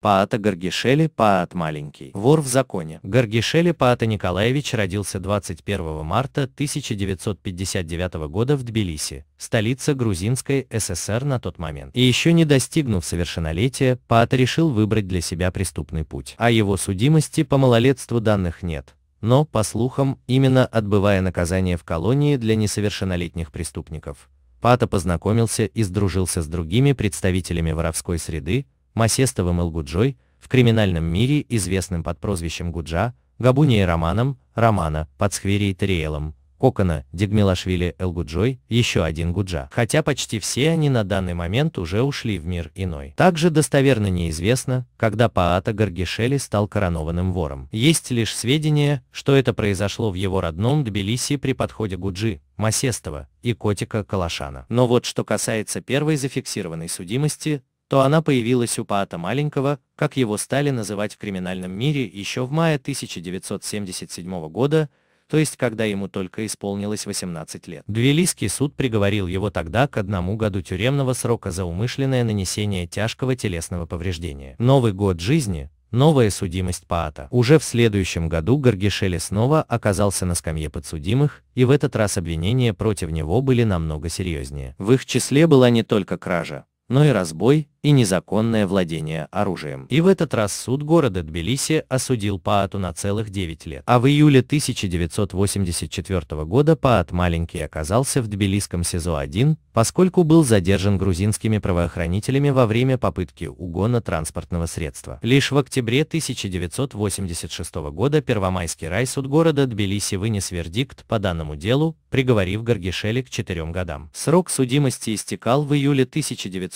Паата Гаргишели Паат Маленький. Вор в законе. Гаргишели Паата Николаевич родился 21 марта 1959 года в Тбилиси, столица Грузинской ССР на тот момент. И еще не достигнув совершеннолетия, Паата решил выбрать для себя преступный путь. О его судимости по малолетству данных нет. Но, по слухам, именно отбывая наказание в колонии для несовершеннолетних преступников, Пата познакомился и сдружился с другими представителями воровской среды, Масестовым Илгуджой, в криминальном мире известным под прозвищем Гуджа, Габунией Романом, Романа, Пацхверией Тариэлом, Кокона, Дегмилашвили Элгуджой, еще один Гуджа. Хотя почти все они на данный момент уже ушли в мир иной. Также достоверно неизвестно, когда Паата Гаргишели стал коронованным вором. Есть лишь сведения, что это произошло в его родном Тбилиси при подходе Гуджи, Масестова и Котика Калашана. Но вот что касается первой зафиксированной судимости, то она появилась у Паата Маленького, как его стали называть в криминальном мире еще в мае 1977 года, то есть когда ему только исполнилось 18 лет. Двилийский суд приговорил его тогда к одному году тюремного срока за умышленное нанесение тяжкого телесного повреждения. Новый год жизни, новая судимость Паата. Уже в следующем году Гаргишели снова оказался на скамье подсудимых, и в этот раз обвинения против него были намного серьезнее. В их числе была не только кража, но и разбой, и незаконное владение оружием. И в этот раз суд города Тбилиси осудил Паату на целых 9 лет. А в июле 1984 года Паат маленький оказался в Тбилисском СИЗО-1, поскольку был задержан грузинскими правоохранителями во время попытки угона транспортного средства. Лишь в октябре 1986 года Первомайский райсуд города Тбилиси вынес вердикт по данному делу, приговорив Гаргишели к 4 годам. Срок судимости истекал в июле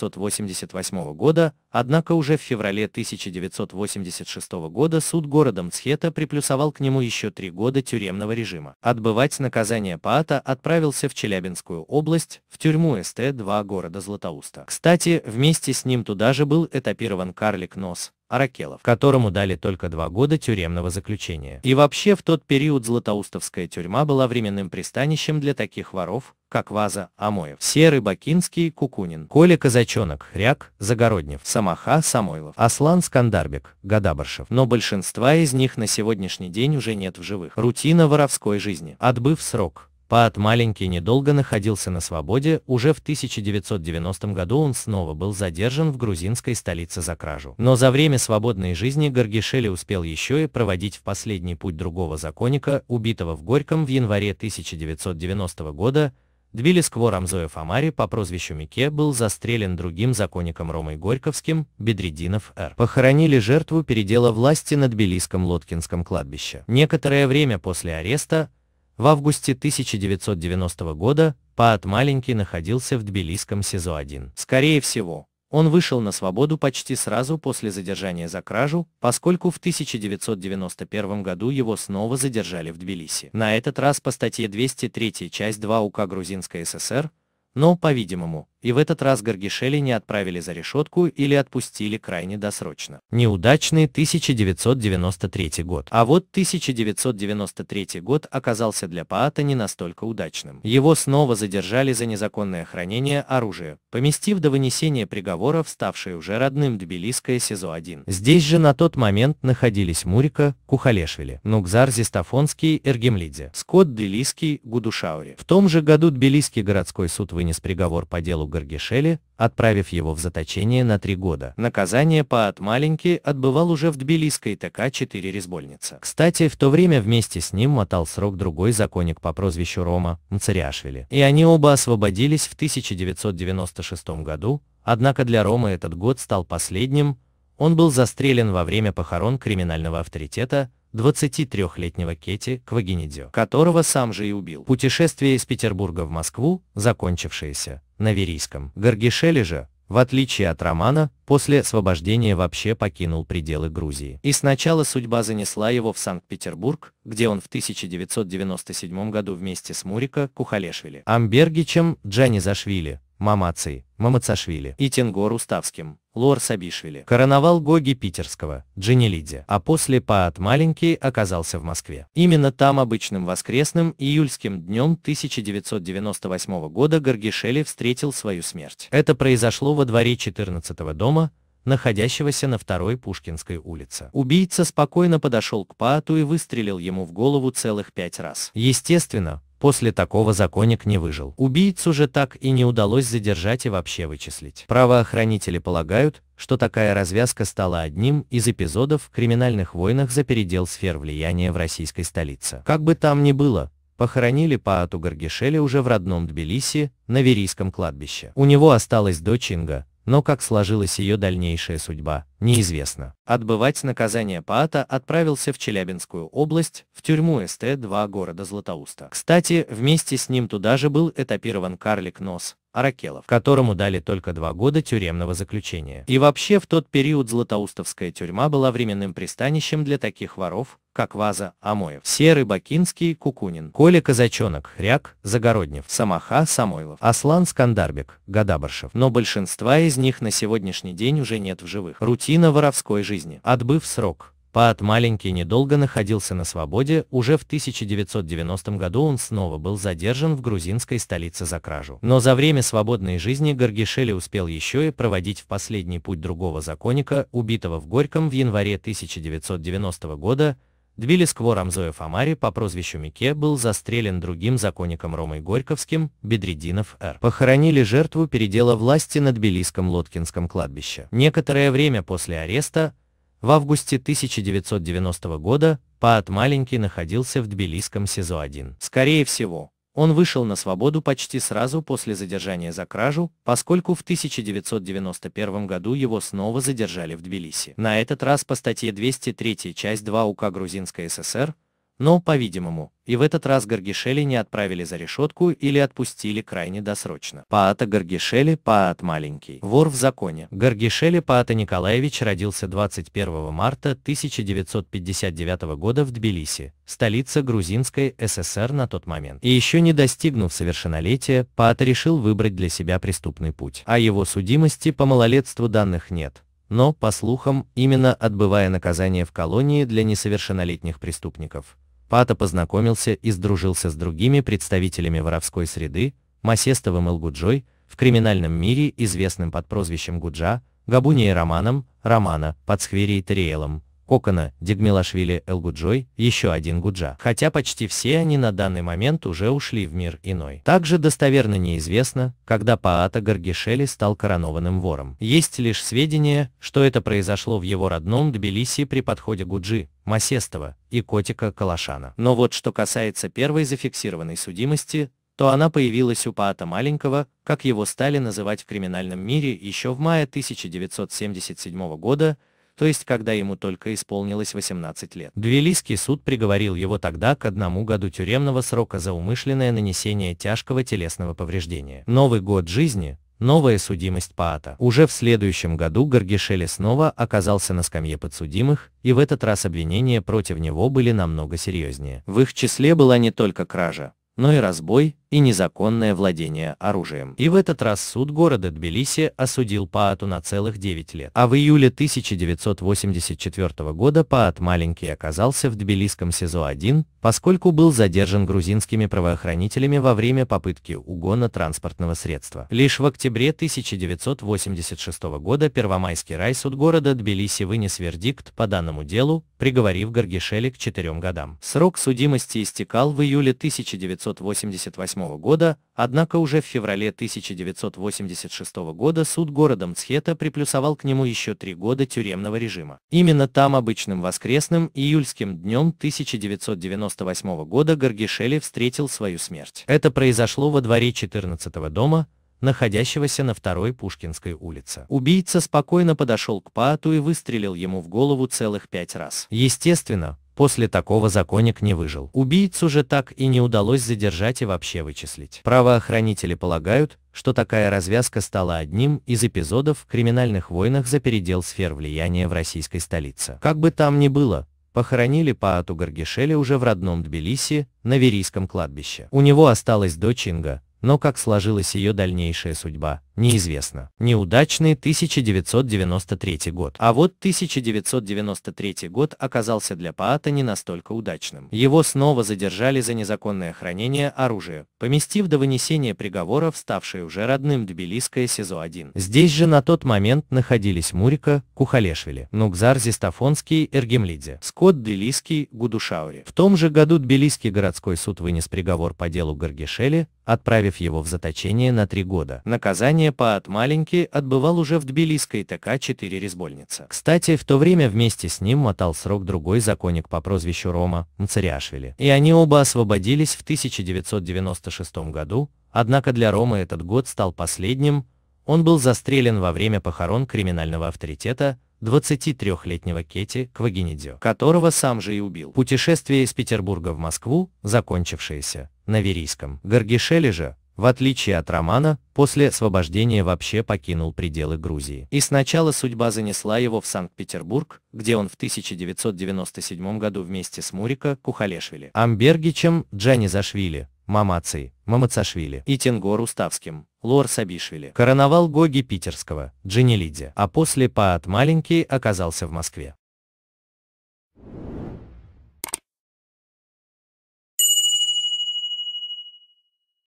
1988 года, однако уже в феврале 1986 года суд города Мцхета приплюсовал к нему еще три года тюремного режима. Отбывать наказание Паата отправился в Челябинскую область, в тюрьму СТ-2 города Златоуста. Кстати, вместе с ним туда же был этапирован карлик Нос, Аракелов, которому дали только два года тюремного заключения. И вообще в тот период Златоустовская тюрьма была временным пристанищем для таких воров, как Ваза, Амоев, Серый Бакинский, Кукунин, Коля Казачонок, Ряк, Загороднев, Самаха, Самойлов, Аслан Скандарбек, Гадабаршев. Но большинства из них на сегодняшний день уже нет в живых. Рутина воровской жизни. Отбыв срок, Паат маленький недолго находился на свободе, уже в 1990 году он снова был задержан в грузинской столице за кражу. Но за время свободной жизни Гаргишели успел еще и проводить в последний путь другого законника, убитого в Горьком в январе 1990 года, Тбилискво Рамзоев Амари по прозвищу Мике был застрелен другим законником Ромой Горьковским, Бедрединов Р. Похоронили жертву передела власти на Тбилисском Лоткинском кладбище. Некоторое время после ареста, в августе 1990 года Паат Маленький находился в Тбилисском СИЗО-1. Скорее всего, он вышел на свободу почти сразу после задержания за кражу, поскольку в 1991 году его снова задержали в Тбилиси. На этот раз по статье 203 часть 2 УК Грузинской ССР, но, по-видимому, и в этот раз Гаргишели не отправили за решетку или отпустили крайне досрочно. Неудачный 1993 год. А вот 1993 год оказался для Паата не настолько удачным. Его снова задержали за незаконное хранение оружия, поместив до вынесения приговора в ставшее уже родным Тбилисское СИЗО-1. Здесь же на тот момент находились Мурика, Кухалешвили, Нукзар Зистафонский, Эргемлидзе, Скотт Тбилисский, Гудушаури. В том же году Тбилисский городской суд вынес приговор по делу Гаргишели, отправив его в заточение на три года. Наказание Паат маленький отбывал уже в Тбилисской ТК-4 Резбольница. Кстати, в то время вместе с ним мотал срок другой законник по прозвищу Рома, Мцариашвили. И они оба освободились в 1996 году, однако для Ромы этот год стал последним, он был застрелен во время похорон криминального авторитета, 23-летнего Кети Квагенидзё, которого сам же и убил. Путешествие из Петербурга в Москву, закончившееся на Верийском. Гаргишели же, в отличие от Романа, после освобождения вообще покинул пределы Грузии. И сначала судьба занесла его в Санкт-Петербург, где он в 1997 году вместе с Мурика Кухалешвили, Амбергичем Джанизашвили, Мамацей, Мамацашвили и Тенгор Уставским, Лор Сабишвили, короновал Гоги Питерского, Дженелидзе, а после Паат Маленький оказался в Москве. Именно там обычным воскресным июльским днем 1998 года Гаргишели встретил свою смерть. Это произошло во дворе 14 дома, находящегося на второй Пушкинской улице. Убийца спокойно подошел к Паату и выстрелил ему в голову целых пять раз. Естественно, После такого законник не выжил. Убийцу же так и не удалось задержать и вообще вычислить. Правоохранители полагают, что такая развязка стала одним из эпизодов в криминальных войнах за передел сфер влияния в российской столице. Как бы там ни было, похоронили Паату Гаргишели уже в родном Тбилиси, на Верийском кладбище. У него осталась дочь Инга, но как сложилась ее дальнейшая судьба, неизвестно. Отбывать наказание Паата отправился в Челябинскую область, в тюрьму СТ-2 города Златоуста. Кстати, вместе с ним туда же был этапирован карлик Нос, Аракелов, которому дали только два года тюремного заключения. И вообще в тот период Златоустовская тюрьма была временным пристанищем для таких воров, как Ваза, Амоев, Серый Бакинский, Кукунин, Коля Казачонок, Хряк, Загороднев, Самаха, Самойлов, Аслан Скандарбек, Гадабаршев. Но большинства из них на сегодняшний день уже нет в живых. Рутина воровской жизни. Отбыв срок, Паат маленький недолго находился на свободе, уже в 1990 году он снова был задержан в грузинской столице за кражу. Но за время свободной жизни Гаргишели успел еще и проводить в последний путь другого законника, убитого в Горьком в январе 1990 года, Двилискво Рамзоев Амари по прозвищу Мике был застрелен другим законником Ромой Горьковским, Бедрединов Р. Похоронили жертву передела власти на Тбилисском Лоткинском кладбище. Некоторое время после ареста в августе 1990 года Паат Маленький находился в Тбилисском СИЗО-1. Скорее всего, он вышел на свободу почти сразу после задержания за кражу, поскольку в 1991 году его снова задержали в Тбилиси. На этот раз по статье 203 часть 2 УК Грузинской ССР, но, по-видимому, и в этот раз Гаргишели не отправили за решетку или отпустили крайне досрочно. Паата Гаргишели, Паат маленький, вор в законе. Гаргишели Паата Николаевич родился 21 марта 1959 года в Тбилиси, столица Грузинской ССР на тот момент. И еще не достигнув совершеннолетия, Паата решил выбрать для себя преступный путь. О его судимости по малолетству данных нет, но, по слухам, именно отбывая наказание в колонии для несовершеннолетних преступников, Пата познакомился и сдружился с другими представителями воровской среды, Масестовым Элгуджой, в криминальном мире известным под прозвищем Гуджа, Габунией Романом, Романа, Подсхверией Тариэлом, Кокона, Дегмилашвили Элгуджой, еще один Гуджа. Хотя почти все они на данный момент уже ушли в мир иной. Также достоверно неизвестно, когда Паата Гаргишели стал коронованным вором. Есть лишь сведения, что это произошло в его родном Тбилиси при подходе Гуджи, Масестова и Котика Калашана. Но вот что касается первой зафиксированной судимости, то она появилась у Паата Маленького, как его стали называть в криминальном мире еще в мае 1977 года, то есть когда ему только исполнилось 18 лет. Двилийский суд приговорил его тогда к одному году тюремного срока за умышленное нанесение тяжкого телесного повреждения. Новый год жизни, новая судимость Паата. Уже в следующем году Гаргишели снова оказался на скамье подсудимых, и в этот раз обвинения против него были намного серьезнее. В их числе была не только кража, но и разбой и незаконное владение оружием. И в этот раз суд города Тбилиси осудил Паату на целых 9 лет. А в июле 1984 года Паат маленький оказался в Тбилисском СИЗО-1, поскольку был задержан грузинскими правоохранителями во время попытки угона транспортного средства. Лишь в октябре 1986 года Первомайский райсуд города Тбилиси вынес вердикт по данному делу, приговорив Гаргишели к четырем годам. Срок судимости истекал в июле 1988 года, однако уже в феврале 1986 года суд города Мцхета приплюсовал к нему еще три года тюремного режима. Именно там обычным воскресным июльским днем 1998 года Гаргишели встретил свою смерть. Это произошло во дворе 14 дома, находящегося на второй Пушкинской улице. Убийца спокойно подошел к Паату и выстрелил ему в голову целых пять раз. Естественно, после такого законник не выжил. Убийцу же так и не удалось задержать и вообще вычислить. Правоохранители полагают, что такая развязка стала одним из эпизодов в криминальных войнах за передел сфер влияния в российской столице. Как бы там ни было, похоронили Паату Гаргишели уже в родном Тбилиси, на Верийском кладбище. У него осталась дочь Инга, но как сложилась ее дальнейшая судьба, неизвестно. Неудачный 1993 год. А вот 1993 год оказался для Паата не настолько удачным. Его снова задержали за незаконное хранение оружия, поместив до вынесения приговора в ставшее уже родным Тбилисское СИЗО-1. Здесь же на тот момент находились Мурика, Кухалешвили, Нукзар Зистафонский, Эргемлидзе, Скотт Тбилисский, Гудушаури. В том же году Тбилисский городской суд вынес приговор по делу Гаргишели, отправив его в заточение на три года. Наказание Паат маленький отбывал уже в Тбилисской ТК-4 Резбольница. Кстати, в то время вместе с ним мотал срок другой законник по прозвищу Рома, Мцариашвили. И они оба освободились в 1996 году, однако для Ромы этот год стал последним, он был застрелен во время похорон криминального авторитета, 23-летнего Кети Квагенидзё, которого сам же и убил. Путешествие из Петербурга в Москву, закончившееся на Верийском. Гаргишели же, в отличие от Романа, после освобождения вообще покинул пределы Грузии. И сначала судьба занесла его в Санкт-Петербург, где он в 1997 году вместе с Мурика Кухалешвили, Амбергичем Джанизашвили, Мамацей, Мамацашвили и Тенгор Уставским, Лор Сабишвили, короновал Гоги Питерского, Джинелидзе, а после Паат Маленький оказался в Москве.